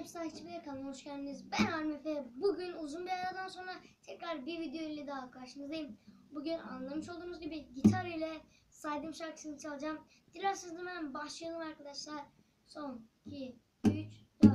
Hepsi açmaya kalın. Hoş geldiniz. Ben Armefe. Bugün uzun bir aradan sonra tekrar bir video ile daha karşınızdayım. Bugün anlamış olduğunuz gibi gitar ile saydığım şarkısını çalacağım. Dilerseniz hemen başlayalım arkadaşlar. Son 2, 3, 4.